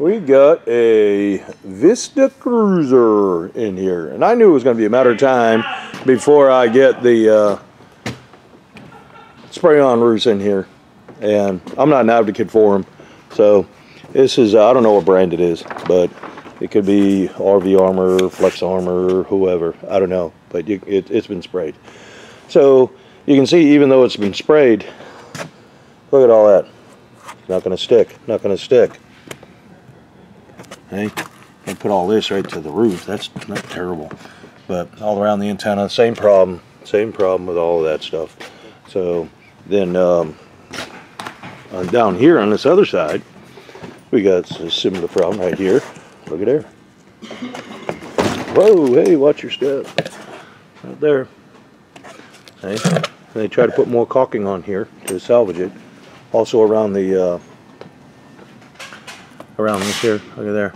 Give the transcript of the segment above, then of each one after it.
we got a Vista Cruiser in here. And I knew it was going to be a matter of time before I get the uh, spray-on roofs in here. And I'm not an advocate for them. So this is, uh, I don't know what brand it is, but it could be RV Armor, Flex Armor, whoever. I don't know, but you, it, it's been sprayed. So you can see even though it's been sprayed, look at all that. Not going to stick, not going to stick. Hey, and put all this right to the roof. That's not terrible. But all around the antenna, same problem. Same problem with all of that stuff. So then um, down here on this other side, we got a similar problem right here. Look at there. Whoa, hey, watch your step. Right there. Hey, they try to put more caulking on here to salvage it. Also around the uh, around this here. Look at there.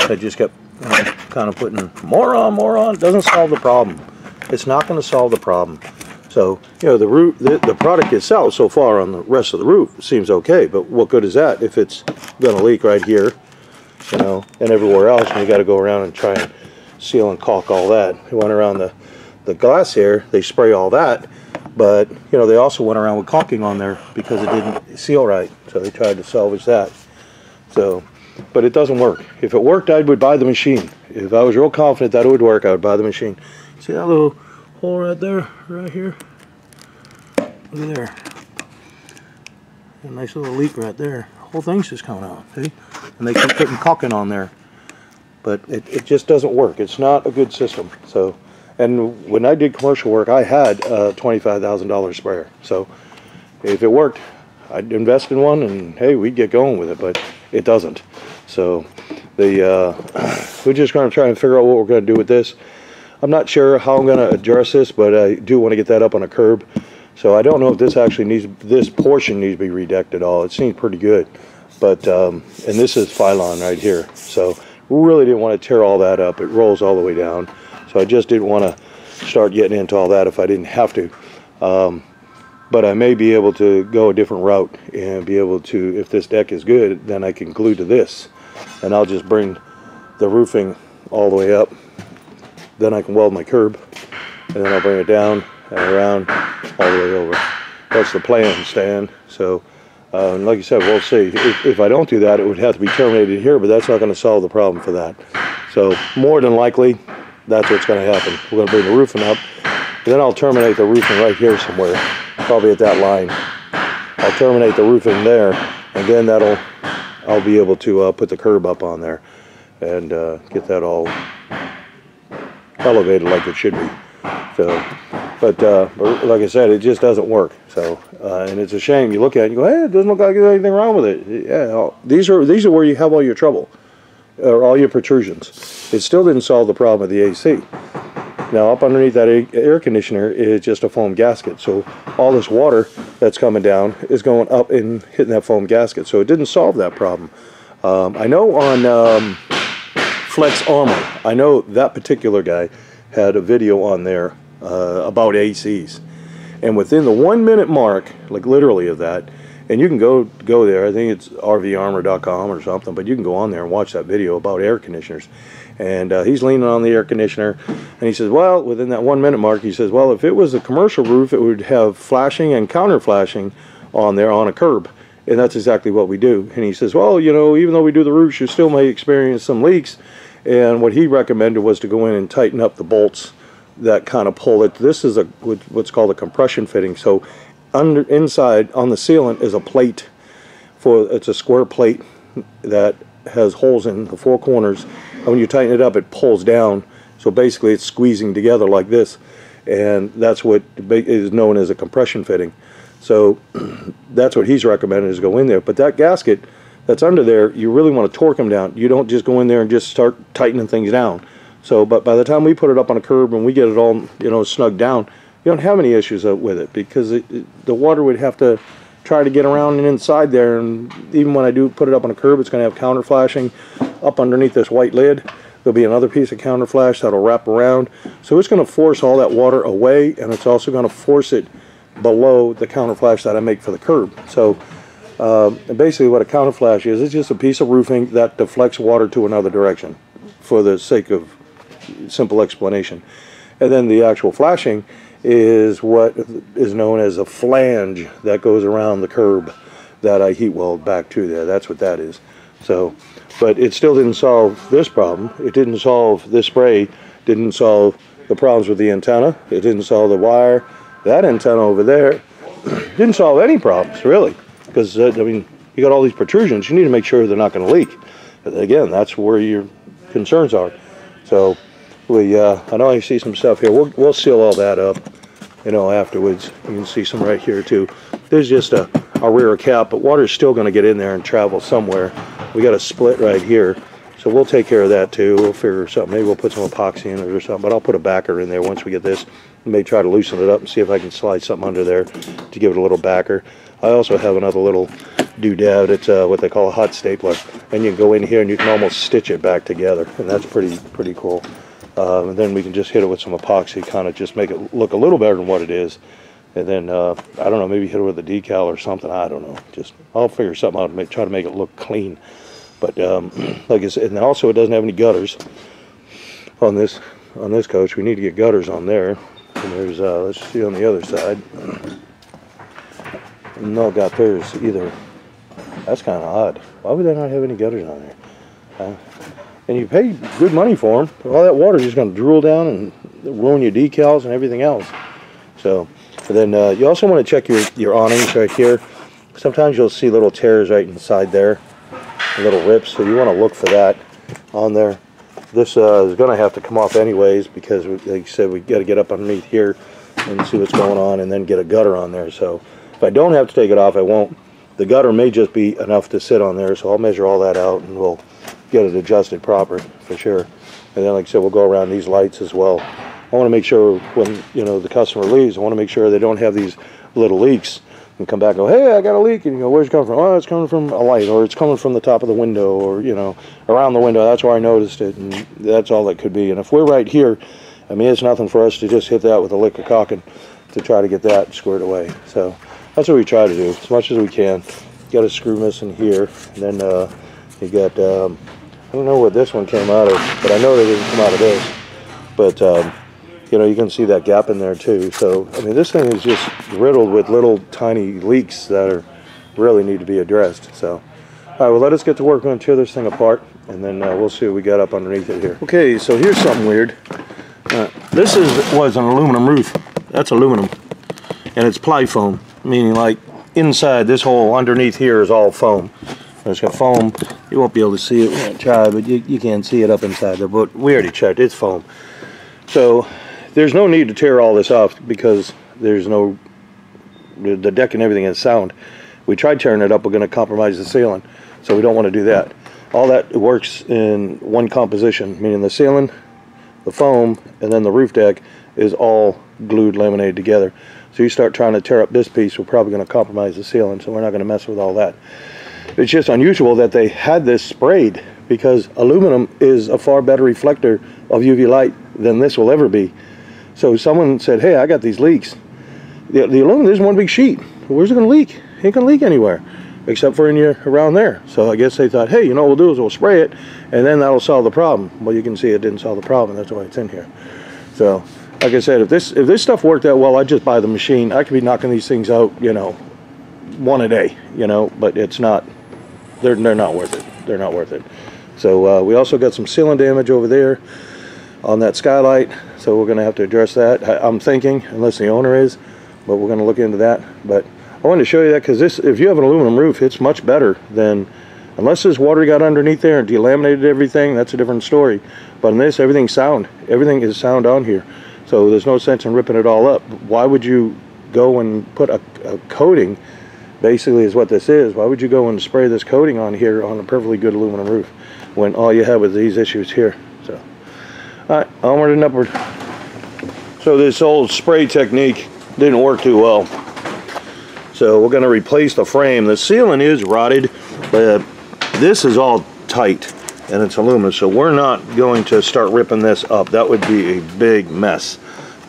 I just kept you know, kind of putting more on, more on. Doesn't solve the problem. It's not going to solve the problem. So, you know, the root, the, the product itself so far on the rest of the roof seems okay, but what good is that if it's going to leak right here, you know, and everywhere else, and you got to go around and try and seal and caulk all that. They went around the, the glass here, they spray all that, but, you know, they also went around with caulking on there because it didn't seal right, so they tried to salvage that. So, but it doesn't work. If it worked, I would buy the machine. If I was real confident that it would work, I would buy the machine. See that little hole right there, right here? Look at there. A nice little leak right there. Whole thing's just coming out, see? And they keep putting caulking on there. But it, it just doesn't work. It's not a good system. So, and when I did commercial work, I had a $25,000 sprayer. So if it worked, I'd invest in one and hey, we'd get going with it, but it doesn't. So the uh, we're just going to try and figure out what we're going to do with this. I'm not sure how I'm going to address this, but I do want to get that up on a curb. So I don't know if this actually needs, this portion needs to be redecked at all. It seems pretty good. But, um, and this is Filon right here. So really didn't want to tear all that up. It rolls all the way down. So I just didn't want to start getting into all that if I didn't have to. Um, but I may be able to go a different route and be able to, if this deck is good, then I can glue to this. And I'll just bring the roofing all the way up. Then I can weld my curb. And then I'll bring it down and around all the way over. That's the plan, Stan. So, uh, like you said, we'll see. If, if I don't do that, it would have to be terminated here, but that's not going to solve the problem for that. So, more than likely, that's what's going to happen. We're going to bring the roofing up. Then I'll terminate the roofing right here somewhere, probably at that line. I'll terminate the roofing there, and then that'll, I'll be able to uh, put the curb up on there and uh, get that all elevated like it should be. So, but, uh, like I said, it just doesn't work. So, uh, and it's a shame. You look at it and you go, hey, it doesn't look like there's anything wrong with it. Yeah, these are these are where you have all your trouble, or all your protrusions. It still didn't solve the problem of the AC. Now, up underneath that air conditioner is just a foam gasket. So all this water that's coming down is going up and hitting that foam gasket. So it didn't solve that problem. Um, I know on um, Flex Armor, I know that particular guy had a video on there uh, about ACs. And within the one minute mark, like literally of that, and you can go go there. I think it's rvarmor.com or something, but you can go on there and watch that video about air conditioners. And uh, he's leaning on the air conditioner, and he says, "Well, within that one minute mark, he says, well, if it was a commercial roof, it would have flashing and counter flashing on there on a curb." And that's exactly what we do. And he says, well, you know, even though we do the roofs, you still may experience some leaks. And what he recommended was to go in and tighten up the bolts that kind of pull it. This is a what's called a compression fitting. So under inside on the sealant is a plate for it's a square plate that has holes in the four corners. And when you tighten it up, it pulls down. So basically, it's squeezing together like this, and that's what is known as a compression fitting. So that's what he's recommended is go in there. But that gasket that's under there, you really want to torque them down. You don't just go in there and just start tightening things down. So, but by the time we put it up on a curb and we get it all, you know, snugged down, you don't have any issues uh, with it because it, it, the water would have to try to get around and inside there. And even when I do put it up on a curb, it's going to have counter flashing up underneath this white lid. There'll be another piece of counter flash that'll wrap around. So it's going to force all that water away, and it's also going to force it below the counter flash that I make for the curb. So uh, and basically what a counter flash is, it's just a piece of roofing that deflects water to another direction for the sake of simple explanation. And then the actual flashing is what is known as a flange that goes around the curb that I heat weld back to there. That's what that is. So, but it still didn't solve this problem. It didn't solve this spray, didn't solve the problems with the antenna. It didn't solve the wire. That antenna over there didn't solve any problems, really. Because, uh, I mean, you got all these protrusions. You need to make sure they're not going to leak. Again, that's where your concerns are. So, we, uh, I know I see some stuff here. We'll, we'll seal all that up, you know, afterwards. You can see some right here, too. There's just a, a rear cap, but water's still going to get in there and travel somewhere. We got a split right here. So we'll take care of that too. We'll figure something. Maybe we'll put some epoxy in it or something. But I'll put a backer in there once we get this. May try to loosen it up and see if I can slide something under there to give it a little backer. I also have another little doodad. It's uh, what they call a hot stapler, and you can go in here and you can almost stitch it back together, and that's pretty pretty cool. Um, and then we can just hit it with some epoxy, kind of just make it look a little better than what it is. And then uh, I don't know, maybe hit it with a decal or something. I don't know. Just I'll figure something out to make, try to make it look clean. But um, like I said, and also it doesn't have any gutters on this on this coach. We need to get gutters on there. And there's uh, let's see on the other side. No got theirs either. That's kind of odd. Why would they not have any gutters on there? And you pay good money for them. All that water is just going to drool down and ruin your decals and everything else. So, then uh, you also want to check your, your awnings right here. Sometimes you'll see little tears right inside there, little rips. So you want to look for that on there. This uh, is going to have to come off anyways because, like I said, we got to get up underneath here and see what's going on and then get a gutter on there. So if I don't have to take it off, I won't. The gutter may just be enough to sit on there, so I'll measure all that out and we'll get it adjusted proper for sure. And then, like I said, we'll go around these lights as well. I want to make sure when you know the customer leaves, I want to make sure they don't have these little leaks and come back and go, hey, I got a leak. And you go, where's it coming from? Oh, it's coming from a light, or it's coming from the top of the window, or you know, around the window. That's where I noticed it, and that's all it could be. And if we're right here, I mean, it's nothing for us to just hit that with a lick of caulking to try to get that squared away. So that's what we try to do as much as we can. Got a screw missing here, and then uh, you got. Um, don't know what this one came out of, but I know they didn't come out of this. But um, you know, you can see that gap in there too. So I mean, this thing is just riddled with little tiny leaks that are really need to be addressed. So. All right, well, let us get to work. We're going to tear this thing apart, and then uh, we'll see what we got up underneath it here. Okay, so here's something weird. Uh, this is was an aluminum roof. That's aluminum, and it's ply foam, meaning like inside this hole underneath here is all foam. It's got foam. You won't be able to see it. We won't try, but you, you can see it up inside there. But we already checked. It's foam. So there's no need to tear all this off because there's no the deck and everything is sound. We tried tearing it up. We're going to compromise the ceiling, so we don't want to do that. All that works in one composition, meaning the ceiling, the foam, and then the roof deck is all glued, laminated together. So you start trying to tear up this piece, we're probably going to compromise the ceiling, so we're not going to mess with all that. It's just unusual that they had this sprayed because aluminum is a far better reflector of UV light than this will ever be. So someone said, hey, I got these leaks. The, the aluminum is one big sheet. Where's it going to leak? It ain't going to leak anywhere except for in your around there. So I guess they thought, hey, you know what we'll do is we'll spray it, and then that'll solve the problem. Well, you can see it didn't solve the problem. That's why it's in here. So, like I said, if this if this stuff worked that well, I'd just buy the machine. I could be knocking these things out, you know, one a day, you know, but it's not. They're they're not worth it. They're not worth it. So uh, we also got some ceiling damage over there on that skylight. So we're going to have to address that. I, I'm thinking, unless the owner is, but we're going to look into that. But I wanted to show you that because this, if you have an aluminum roof, it's much better than, unless this water got underneath there and delaminated everything, that's a different story. But in this, everything's sound. Everything is sound on here. So there's no sense in ripping it all up. Why would you go and put a, a coating, basically is what this is, why would you go and spray this coating on here on a perfectly good aluminum roof when all you have is these issues here? So, all right, onward and upward. So this old spray technique didn't work too well. So we're going to replace the frame. The ceiling is rotted, but this is all tight and it's aluminum. So we're not going to start ripping this up. That would be a big mess.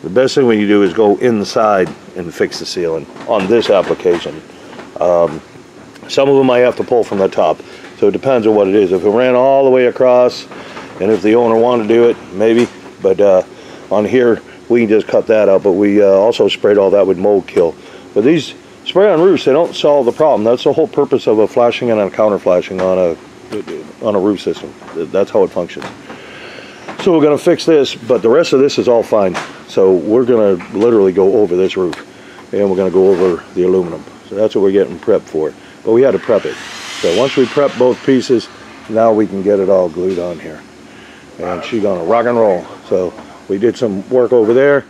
The best thing we can do is go inside and fix the ceiling on this application. Um, Some of them I have to pull from the top. So it depends on what it is. If it ran all the way across, and if the owner wanted to do it, maybe. But uh, on here, we can just cut that out. But we uh, also sprayed all that with mold kill. But these spray on roofs, they don't solve the problem. That's the whole purpose of a flashing and a counter flashing on a on a roof system. That's how it functions. So we're going to fix this, but the rest of this is all fine. So we're going to literally go over this roof, and we're going to go over the aluminum. That's what we're getting prepped for. But we had to prep it. So once we prep both pieces, now we can get it all glued on here. And she's to rock and roll. So we did some work over there,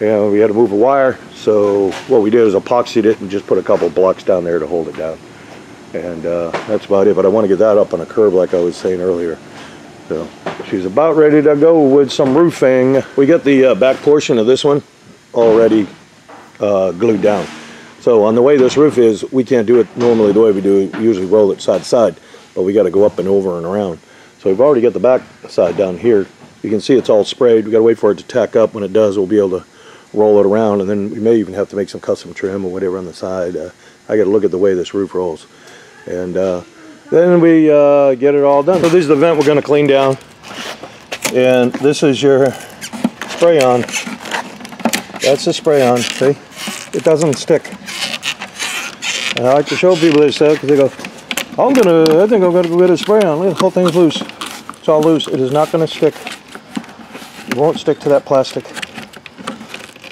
and we had to move a wire. So what we did is epoxied it and just put a couple blocks down there to hold it down. And uh, that's about it. But I want to get that up on a curb like I was saying earlier. So she's about ready to go with some roofing. We got the uh, back portion of this one already uh, glued down. So on the way this roof is, we can't do it normally the way we do it, usually roll it side to side, but we got to go up and over and around. So we've already got the back side down here. You can see it's all sprayed. We got to wait for it to tack up. When it does, we'll be able to roll it around, and then we may even have to make some custom trim or whatever on the side. Uh, I got to look at the way this roof rolls. And uh, then we uh, get it all done. So this is the vent we're going to clean down. And this is your spray on. That's the spray on, see? It doesn't stick. And I like to show people this stuff because they go, I'm gonna, I think I'm gonna go get a spray on. Look, the whole thing's loose. It's all loose. It is not gonna stick. It won't stick to that plastic.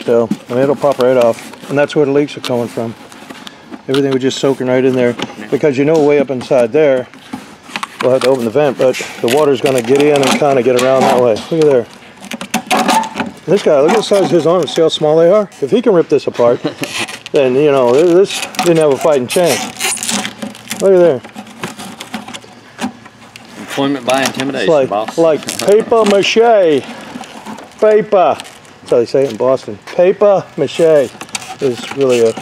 So, I mean, it'll pop right off. And that's where the leaks are coming from. Everything was just soaking right in there. Because you know way up inside there, we'll have to open the vent, but the water's gonna get in and kind of get around that way. Look at there. This guy, look at the size of his arms. See how small they are? If he can rip this apart, then, you know, this didn't have a fighting chance. Look at there. Employment by intimidation, It's like, boss. like paper mache. Paper. That's how they say it in Boston. Paper mache. is really a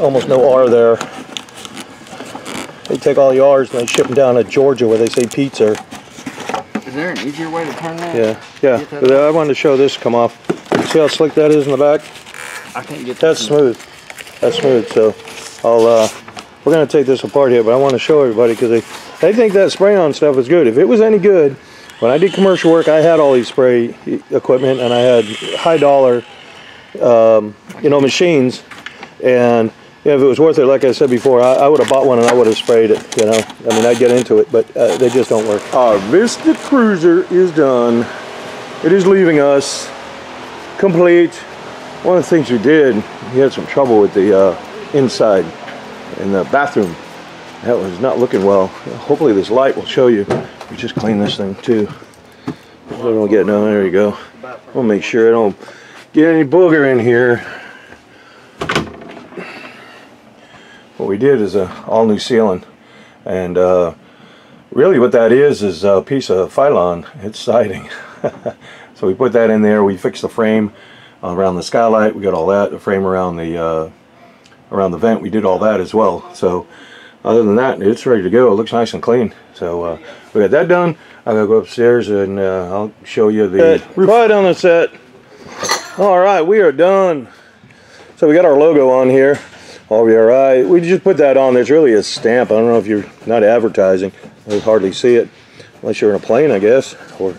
almost no R there. They take all the R's and they ship them down to Georgia where they say pizza. Is there an easier way to turn that? Yeah, yeah. I wanted to show this come off. See how slick that is in the back? I can't get That's smooth. That's smooth. So I'll uh, we're gonna take this apart here, but I want to show everybody because they they think that spray on stuff is good. If it was any good, when I did commercial work, I had all these spray equipment and I had high dollar, um, you know, machines, and you know, if it was worth it, like I said before, I, I would have bought one and I would have sprayed it. You know, I mean, I'd get into it, but uh, they just don't work. Our Vista Cruiser is done. It is leaving us complete. One of the things we did, we had some trouble with the uh, inside in the bathroom. That was not looking well. Hopefully this light will show you. We just cleaned this thing too. I don't get no. There you go. We'll make sure I don't get any booger in here. What we did is a all new ceiling, and uh, really what that is is a piece of Filon. It's siding. so we put that in there. We fixed the frame around the skylight. We got all that. The frame around the uh, around the vent. We did all that as well. So other than that, it's ready to go. It looks nice and clean. So uh, we got that done. I'm gonna go upstairs and uh, I'll show you the right on the set. All right, we are done. So we got our logo on here. All be all right. We just put that on. There's really a stamp. I don't know if you're not advertising. You hardly see it unless you're in a plane, I guess, or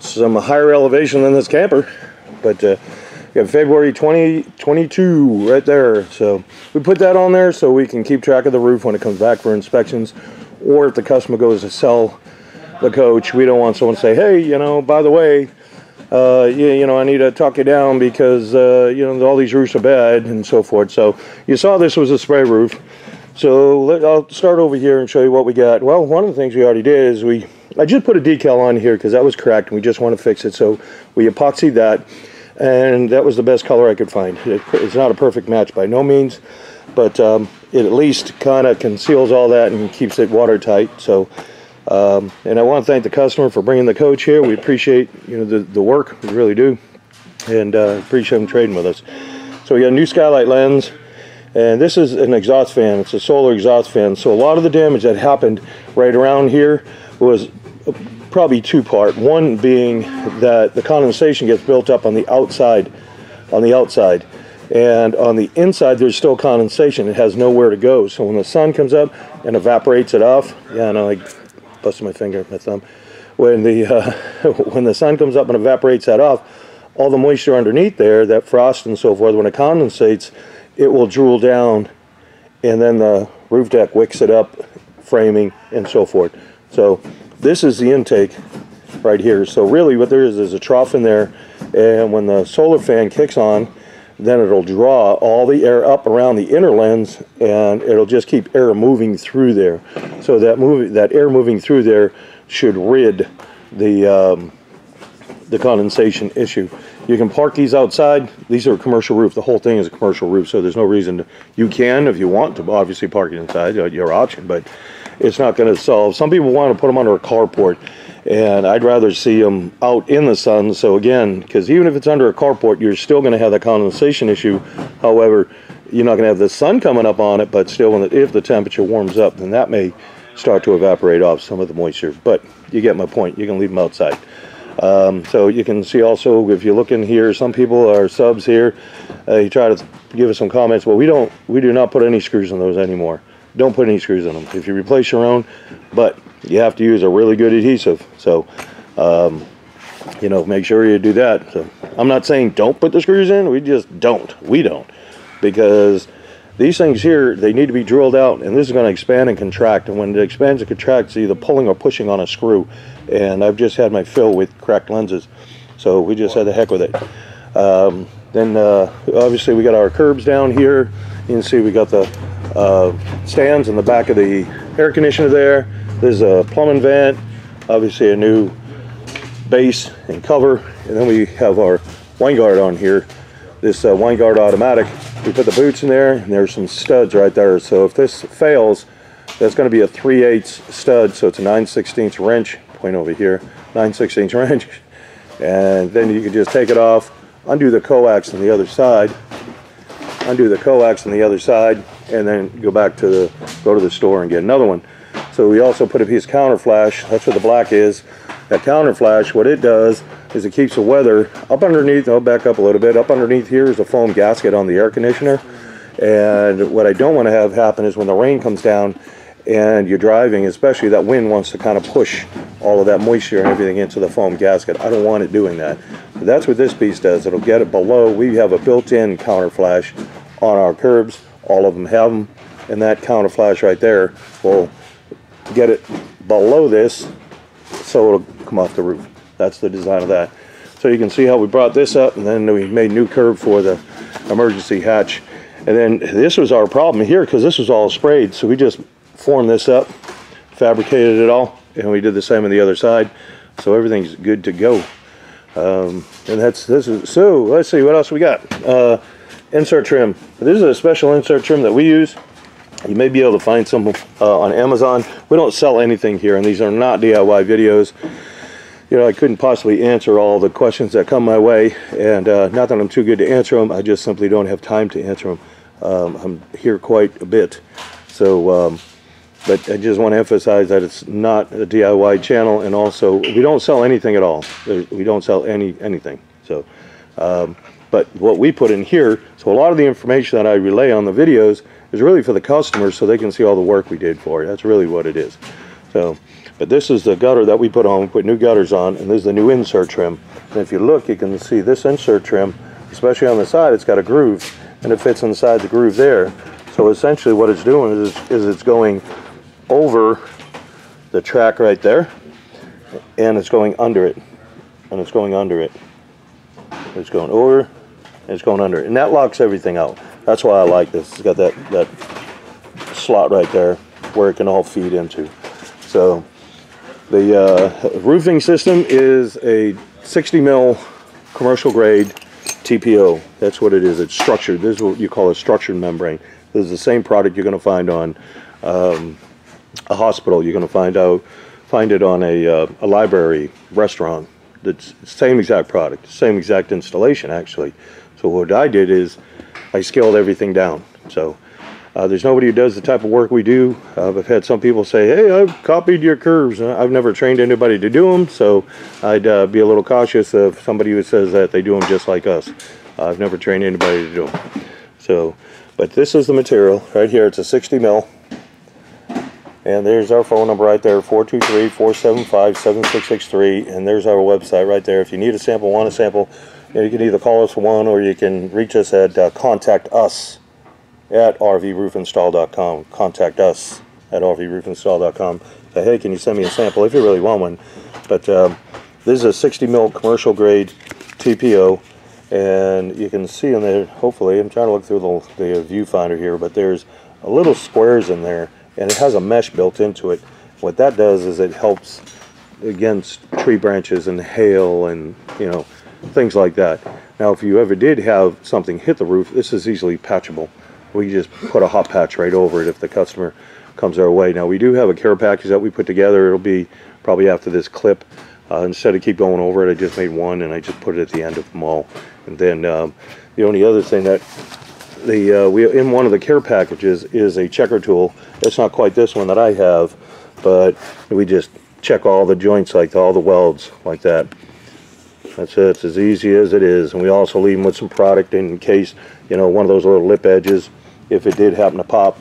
some higher elevation than this camper. But uh, we have February 2022 right there. So we put that on there so we can keep track of the roof when it comes back for inspections, or if the customer goes to sell the coach, we don't want someone to say, "Hey, you know, by the way." uh, you, you know, I need to talk you down because, uh, you know, all these roofs are bad and so forth. So you saw this was a spray roof. So let, I'll start over here and show you what we got. Well, one of the things we already did is we, I just put a decal on here because that was cracked and we just want to fix it. So we epoxied that and that was the best color I could find. It, it's not a perfect match by no means, but um, it at least kind of conceals all that and keeps it watertight. So um, and I want to thank the customer for bringing the coach here. We appreciate you know the, the work, we really do, and uh, appreciate them trading with us. So we got a new skylight lens, and this is an exhaust fan. It's a solar exhaust fan. So a lot of the damage that happened right around here was probably two part. One being that the condensation gets built up on the outside, on the outside, and on the inside there's still condensation. It has nowhere to go. So when the sun comes up and evaporates it off, yeah, I know I busted my finger, my thumb. When the uh, when the sun comes up and evaporates that off, all the moisture underneath there, that frost and so forth, when it condensates, it will drool down, and then the roof deck wicks it up, framing and so forth. So this is the intake right here. So really what there is is a trough in there, and when the solar fan kicks on, then it'll draw all the air up around the inner lens and it'll just keep air moving through there. So that move, that air moving through there should rid the um, the condensation issue. You can park these outside. These are commercial roof. The whole thing is a commercial roof, so there's no reason to. You can, if you want to, obviously park it inside, uh, your option, but it's not going to solve. Some people want to put them under a carport, and I'd rather see them out in the sun. So again, because even if it's under a carport, you're still going to have that condensation issue. However, you're not going to have the sun coming up on it, but still, the, if the temperature warms up, then that may start to evaporate off some of the moisture. But you get my point. You can leave them outside. Um, so you can see also if you look in here, some people are subs here. Uh, you try to give us some comments. Well, we don't, we do not put any screws in those anymore. Don't put any screws in them. If you replace your own, but you have to use a really good adhesive. So, um, you know, make sure you do that. So I'm not saying don't put the screws in. We just don't. We don't because these things here, they need to be drilled out, and this is going to expand and contract. And when it expands and contracts, either pulling or pushing on a screw. And I've just had my fill with cracked lenses, so we just had the heck with it. Um, then uh, obviously we got our curbs down here. You can see we got the uh, stands in the back of the air conditioner there. There's a plumbing vent, obviously a new base and cover, and then we have our Winegard on here. This uh, Winegard automatic we put the boots in there and there's some studs right there so if this fails that's going to be a 3 8 stud so it's a 9 16 wrench point over here 9 16 wrench and then you can just take it off undo the coax on the other side undo the coax on the other side and then go back to the go to the store and get another one so we also put a piece of counter flash that's what the black is that counter flash what it does is it keeps the weather up underneath, I'll back up a little bit, up underneath here is a foam gasket on the air conditioner. And what I don't want to have happen is when the rain comes down and you're driving, especially that wind wants to kind of push all of that moisture and everything into the foam gasket. I don't want it doing that. That's what this piece does. It'll get it below. We have a built-in counter flash on our curbs. All of them have them. And that counter flash right there will get it below this so it'll come off the roof. That's the design of that. So you can see how we brought this up and then we made new curb for the emergency hatch. And then this was our problem here because this was all sprayed. So we just formed this up, fabricated it all, and we did the same on the other side. So everything's good to go. Um, and that's this is so let's see what else we got. Uh, insert trim. This is a special insert trim that we use. You may be able to find some uh, on Amazon. We don't sell anything here, and these are not DIY videos you know, I couldn't possibly answer all the questions that come my way, and uh, not that I'm too good to answer them, I just simply don't have time to answer them. Um, I'm here quite a bit, so, um, but I just want to emphasize that it's not a DIY channel, and also, we don't sell anything at all. We don't sell any anything, so, um, but what we put in here, so a lot of the information that I relay on the videos is really for the customers so they can see all the work we did for you. That's really what it is. So, but this is the gutter that we put on. We put new gutters on, and this is the new insert trim. And if you look, you can see this insert trim, especially on the side, it's got a groove, and it fits inside the groove there. So essentially what it's doing is, is it's going over the track right there, and it's going under it. And it's going under it. It's going over, it's going under. And that locks everything out. That's why I like this. It's got that, that slot right there where it can all feed into. So the uh, roofing system is a 60 mil commercial grade TPO. That's what it is. It's structured. This is what you call a structured membrane. This is the same product you're going to find on um, a hospital. You're going to find out find it on a, uh, a library, restaurant. The same exact product, same exact installation actually. So what I did is I scaled everything down. So uh, there's nobody who does the type of work we do. Uh, I've had some people say, hey, I've copied your curves. I've never trained anybody to do them, so I'd uh, be a little cautious of somebody who says that they do them just like us. I've never trained anybody to do them. So, but this is the material right here. It's a 60 mil. And there's our phone number right there, 423-475-7663. And there's our website right there. If you need a sample, want a sample, you, know, you can either call us one or you can reach us at uh, contact us at rvroofinstall.com. Contact us at rvroofinstall.com. Say, hey, can you send me a sample if you really want one? But um, this is a 60 mil commercial grade TPO and you can see in there hopefully I'm trying to look through the, the viewfinder here but there's a little squares in there and it has a mesh built into it what that does is it helps against tree branches and hail and you know things like that now if you ever did have something hit the roof this is easily patchable we just put a hot patch right over it if the customer comes our way now we do have a care package that we put together it'll be probably after this clip uh, instead of keep going over it, I just made one and I just put it at the end of them all. And then um, the only other thing that the uh, we in one of the care packages is a checker tool. It's not quite this one that I have, but we just check all the joints like all the welds like that. That's it. It's as easy as it is. And we also leave them with some product in case you know one of those little lip edges, if it did happen to pop,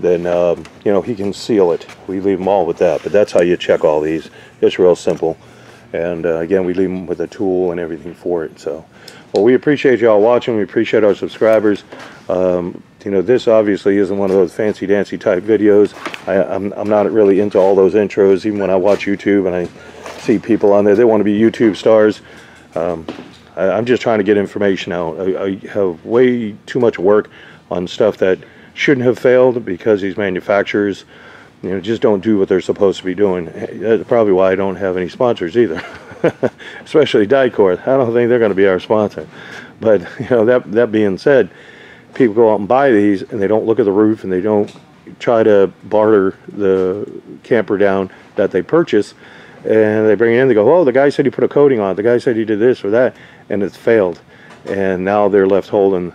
then um, you know he can seal it. We leave them all with that. But that's how you check all these. It's real simple. And uh, again, we leave them with a tool and everything for it. So, well, we appreciate y'all watching. We appreciate our subscribers. Um, you know, this obviously isn't one of those fancy dancy type videos. I, I'm, I'm not really into all those intros. Even when I watch YouTube and I see people on there, they want to be YouTube stars. Um, I, am just trying to get information out. I, I have way too much work on stuff that shouldn't have failed because these manufacturers you know, just don't do what they're supposed to be doing. That's probably why I don't have any sponsors either, especially Dicor. I don't think they're going to be our sponsor. But you know, that that being said, people go out and buy these and they don't look at the roof and they don't try to barter the camper down that they purchase, and they bring it in. They go, "Oh, the guy said he put a coating on it. The guy said he did this or that," and it's failed. And now they're left holding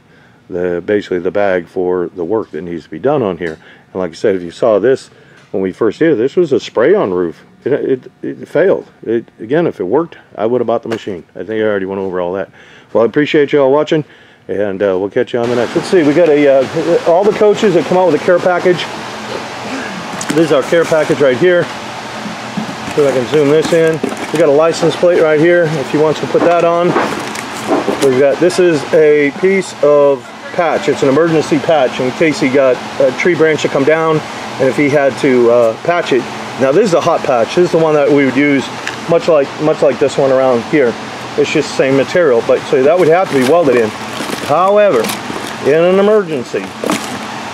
the basically the bag for the work that needs to be done on here. And like I said, if you saw this when we first did it. This was a spray-on roof. It, it, it failed. It, again, if it worked, I would have bought the machine. I think I already went over all that. Well, I appreciate you all watching, and uh, we'll catch you on the next. Let's see, we got a uh, all the coaches that come out with a care package. This is our care package right here. See if I can zoom this in. We got a license plate right here if you want to put that on. We've got, this is a piece of patch. It's an emergency patch in case he got a tree branch to come down and if he had to uh, patch it now this is a hot patch this is the one that we would use much like much like this one around here it's just the same material but so that would have to be welded in however in an emergency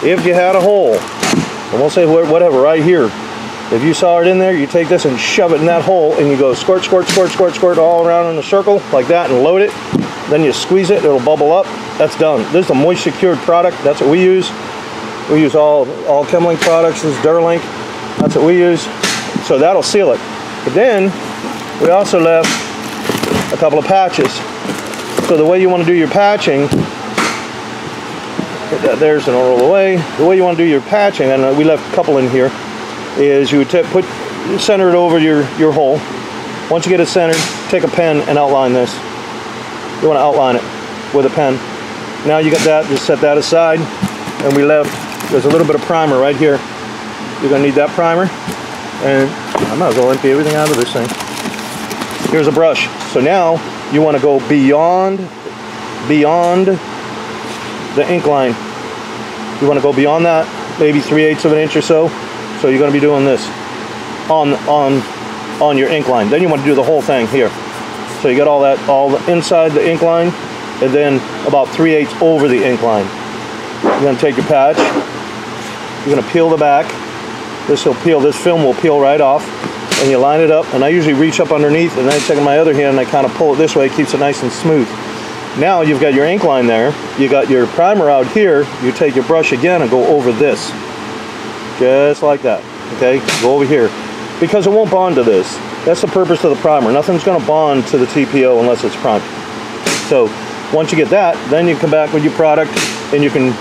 if you had a hole and we'll say whatever right here if you saw it in there you take this and shove it in that hole and you go squirt squirt squirt squirt squirt all around in a circle like that and load it then you squeeze it it'll bubble up that's done this is a moisture cured product that's what we use we use all, all Chemlink products. This is Duralink. That's what we use. So that'll seal it. But then we also left a couple of patches. So the way you want to do your patching, there's an roll away. The way you want to do your patching, and we left a couple in here, is you would put center it over your, your hole. Once you get it centered, take a pen and outline this. You want to outline it with a pen. Now you got that, just set that aside. And we left there's a little bit of primer right here. You're gonna need that primer. And I might as well empty everything out of this thing. Here's a brush. So now you wanna go beyond, beyond the ink line. You wanna go beyond that, maybe 3 eighths of an inch or so. So you're gonna be doing this on, on, on your ink line. Then you wanna do the whole thing here. So you got all that, all the inside the ink line, and then about 3 eighths over the ink line. You're gonna take your patch, you're gonna peel the back. This will peel, this film will peel right off and you line it up and I usually reach up underneath and then I take my other hand and I kind of pull it this way, it keeps it nice and smooth. Now you've got your ink line there, you got your primer out here, you take your brush again and go over this. Just like that, okay? Go over here. Because it won't bond to this. That's the purpose of the primer. Nothing's gonna bond to the TPO unless it's primed. So once you get that, then you come back with your product and you can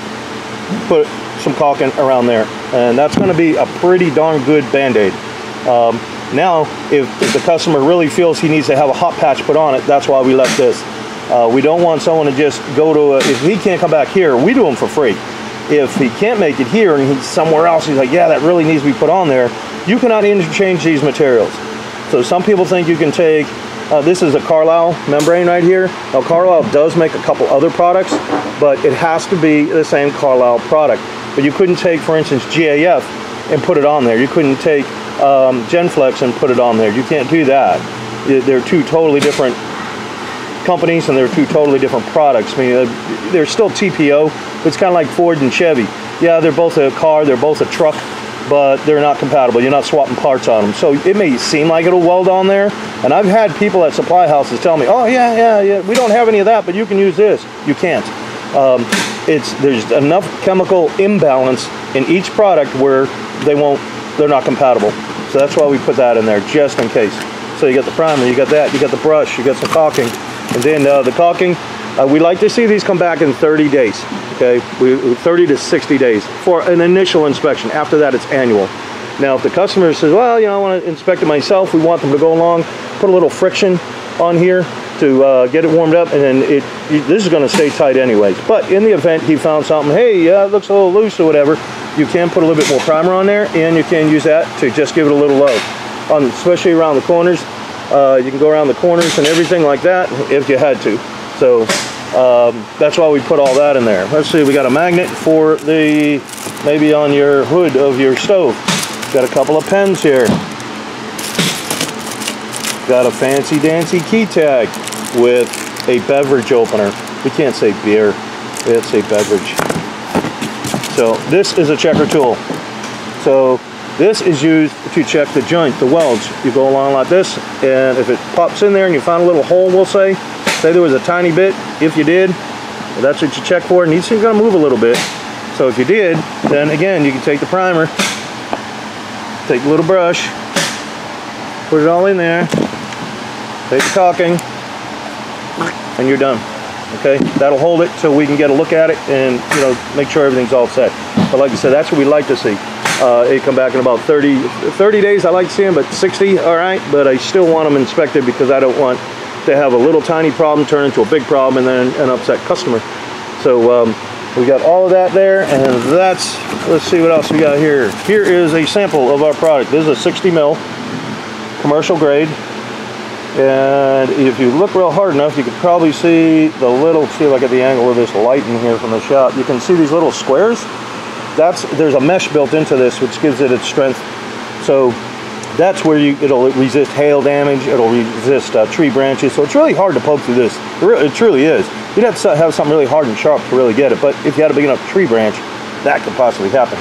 put some caulking around there. And that's going to be a pretty darn good Band-Aid. Um, now, if, if, the customer really feels he needs to have a hot patch put on it, that's why we left this. Uh, we don't want someone to just go to a, if he can't come back here, we do them for free. If he can't make it here and he's somewhere else, he's like, yeah, that really needs to be put on there. You cannot interchange these materials. So some people think you can take, uh, this is a Carlisle membrane right here. Now Carlisle does make a couple other products, but it has to be the same Carlisle product. But you couldn't take, for instance, GAF and put it on there. You couldn't take um, Genflex and put it on there. You can't do that. They're two totally different companies and they're two totally different products. I mean, uh, they're still TPO, it's kind of like Ford and Chevy. Yeah, they're both a car, they're both a truck, but they're not compatible. You're not swapping parts on them. So it may seem like it'll weld on there. And I've had people at supply houses tell me, oh, yeah, yeah, yeah, we don't have any of that, but you can use this. You can't. Um, it's There's enough chemical imbalance in each product where they won't, they're not compatible. So that's why we put that in there, just in case. So you got the primer, you got that, you got the brush, you got some caulking. And then uh, the caulking, uh, we like to see these come back in 30 days, okay? We, 30 to 60 days for an initial inspection. After that, it's annual. Now, if the customer says, well, you know, I want to inspect it myself, we want them to go along, put a little friction on here to uh, get it warmed up, and then it, this is going to stay tight anyways. But in the event he found something, hey, uh, it looks a little loose or whatever, you can put a little bit more primer on there, and you can use that to just give it a little load, especially around the corners. Uh, you can go around the corners and everything like that if you had to. So um, that's why we put all that in there. Let's see, we got a magnet for the, maybe on your hood of your stove. Got a couple of pens here. Got a fancy dancy key tag with a beverage opener. We can't say beer, it's a beverage. So this is a checker tool. So this is used to check the joint, the welds. You go along like this, and if it pops in there and you find a little hole, we'll say, say there was a tiny bit, if you did, well, that's what you check for, these things are gonna move a little bit. So if you did, then again, you can take the primer, take a little brush, put it all in there, take the caulking, and you're done. Okay, that'll hold it so we can get a look at it and you know make sure everything's all set. But like I said, that's what we like to see. Uh, they come back in about 30, 30 days. I like to see them, but 60, all right. But I still want them inspected because I don't want to have a little tiny problem turn into a big problem and then an upset customer. So um, we got all of that there, and that's, let's see what else we got here. Here is a sample of our product. This is a 60 mil commercial grade. And if you look real hard enough, you could probably see the little, see like at the angle of this light in here from the shop, you can see these little squares that's there's a mesh built into this which gives it its strength. So that's where you it'll resist hail damage. It'll resist uh, tree branches. So it's really hard to poke through this. It, really, it truly is. You'd have to have something really hard and sharp to really get it. But if you had a big enough tree branch, that could possibly happen.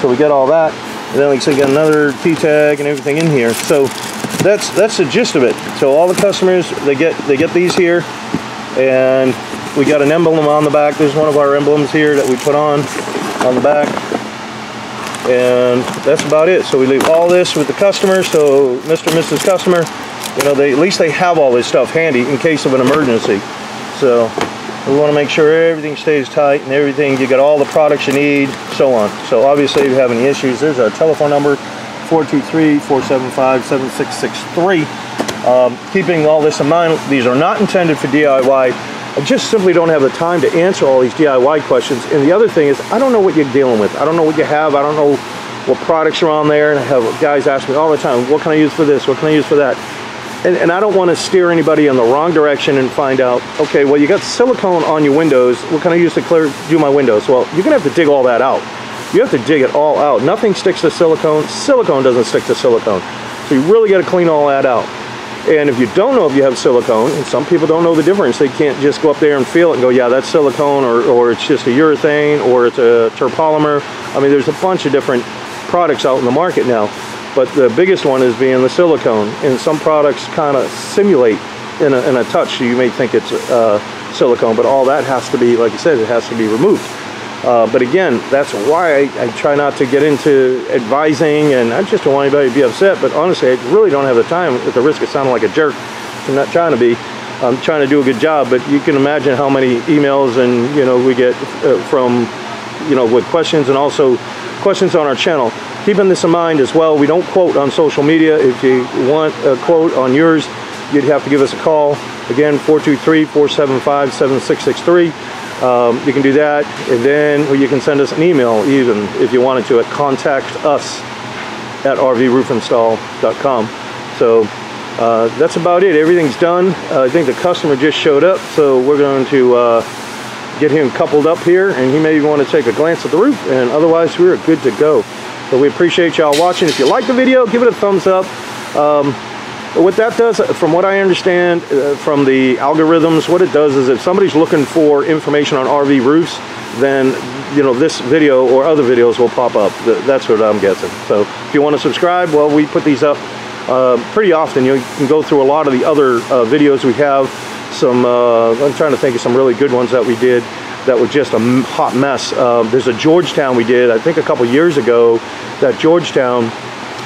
So we get all that. And then like I got another T-tag and everything in here. So that's that's the gist of it. So all the customers they get they get these here, and we got an emblem on the back. There's one of our emblems here that we put on on the back. And that's about it. So we leave all this with the customer. So Mr. and Mrs. Customer, you know, they at least they have all this stuff handy in case of an emergency. So we want to make sure everything stays tight and everything, you got all the products you need, so on. So obviously if you have any issues, there's our telephone number, 423-475-7663. Um, keeping all this in mind, these are not intended for DIY. I just simply don't have the time to answer all these DIY questions. And the other thing is, I don't know what you're dealing with. I don't know what you have. I don't know what products are on there. And I have guys ask me all the time, what can I use for this? What can I use for that? And, and I don't want to steer anybody in the wrong direction and find out, okay, well, you got silicone on your windows. What can I use to clear, do my windows? Well, you're going to have to dig all that out. You have to dig it all out. Nothing sticks to silicone. Silicone doesn't stick to silicone. So you really got to clean all that out. And if you don't know if you have silicone, and some people don't know the difference, they can't just go up there and feel it and go, yeah, that's silicone, or, or it's just a urethane, or it's a terpolymer. I mean, there's a bunch of different products out in the market now. But the biggest one is being the silicone. And some products kind of simulate in a, in a touch, you may think it's uh, silicone, but all that has to be, like I said, it has to be removed. Uh, but again, that's why I, I, try not to get into advising, and I just don't want anybody to be upset. But honestly, I really don't have the time at the risk of sounding like a jerk. I'm not trying to be. I'm trying to do a good job, but you can imagine how many emails and you know we get uh, from you know with questions and also questions on our channel. Keeping this in mind as well, we don't quote on social media. If you want a quote on yours, you'd have to give us a call Again, 423-475-7663. Um, you can do that, and then you can send us an email even if you wanted to at contact us at rvroofinstall.com. So uh, that's about it. Everything's done. Uh, I think the customer just showed up, so we're going to uh, get him coupled up here, and he may want to take a glance at the roof, and otherwise we're good to go. So we appreciate y'all watching. If you like the video, give it a thumbs up. Um, what that does, from what I understand uh, from the algorithms, what it does is if somebody's looking for information on RV roofs, then you know this video or other videos will pop up. That's what I'm guessing. So if you want to subscribe, well, we put these up uh, pretty often. You can go through a lot of the other uh, videos we have. Some, uh, I'm trying to think of some really good ones that we did that were just a hot mess. Um, there's a Georgetown we did, I think a couple years ago, that Georgetown,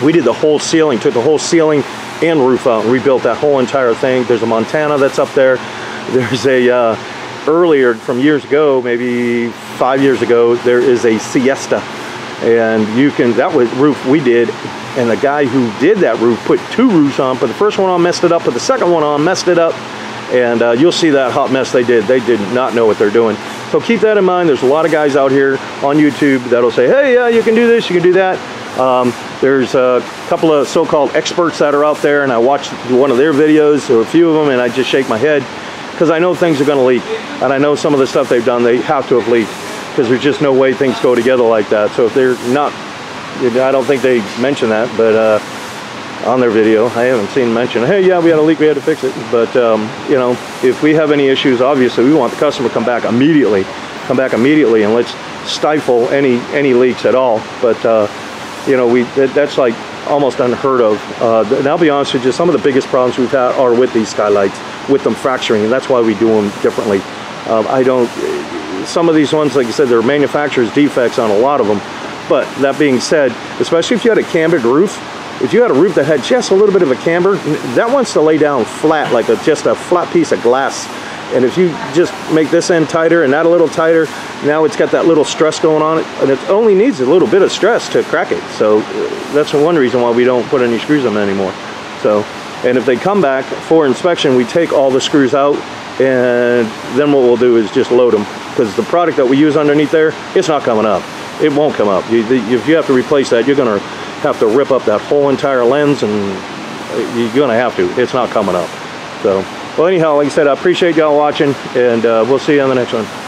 we did the whole ceiling, took the whole ceiling and roof out and rebuilt that whole entire thing. There's a Montana that's up there. There's a, uh, earlier from years ago, maybe five years ago, there is a Siesta. And you can, that was roof we did. And the guy who did that roof put two roofs on, put the first one on, messed it up, put the second one on, messed it up. And uh, you'll see that hot mess they did. They did not know what they're doing. So keep that in mind. There's a lot of guys out here on YouTube that'll say, hey, yeah, you can do this, you can do that. Um, there's a couple of so-called experts that are out there, and I watched one of their videos, or a few of them, and I just shake my head because I know things are going to leak. And I know some of the stuff they've done, they have to have leaked because there's just no way things go together like that. So if they're not, I don't think they mention that, but uh, on their video, I haven't seen mention, hey, yeah, we had a leak, we had to fix it. But, um, you know, if we have any issues, obviously we want the customer to come back immediately, come back immediately and let's stifle any, any leaks at all. But, uh, you know, we that, that's like almost unheard of. Uh, and I'll be honest with you, some of the biggest problems we've had are with these skylights, with them fracturing, and that's why we do them differently. Um, I don't, some of these ones, like I said, they're manufacturer's defects on a lot of them. But that being said, especially if you had a cambered roof, if you had a roof that had just a little bit of a camber, that wants to lay down flat, like a, just a flat piece of glass. And if you just make this end tighter and that a little tighter, now it's got that little stress going on it, and it only needs a little bit of stress to crack it. So uh, that's one reason why we don't put any screws on anymore. So, and if they come back for inspection, we take all the screws out, and then what we'll do is just load them because the product that we use underneath there, it's not coming up. It won't come up. You, if you have to replace that, you're gonna have to rip up that whole entire lens, and you're gonna have to. It's not coming up. So, well, anyhow, like I said, I appreciate y'all watching, and uh, we'll see you on the next one.